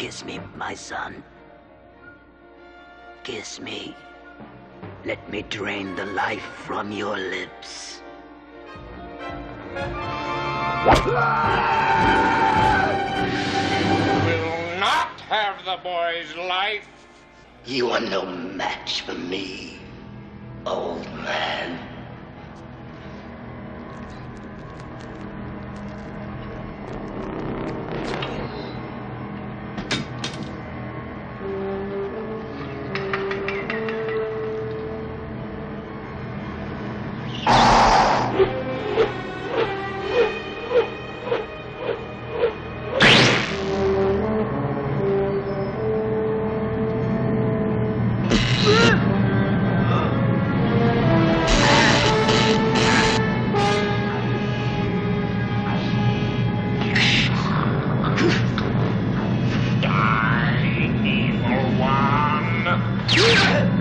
kiss me, my son? Kiss me. Let me drain the life from your lips. will not have the boy's life. You are no match for me, old man. 有。